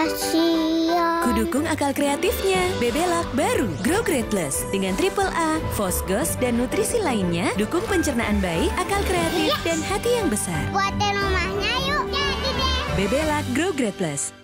Kasihan. Kudukung akal kreatifnya. Bebelak baru Grow Great Plus dengan triple A, fosgos, dan nutrisi lainnya dukung pencernaan bayi, akal kreatif, iya. dan hati yang besar. Buatin rumahnya yuk. Jadi deh. Bebelak Grow Great Plus.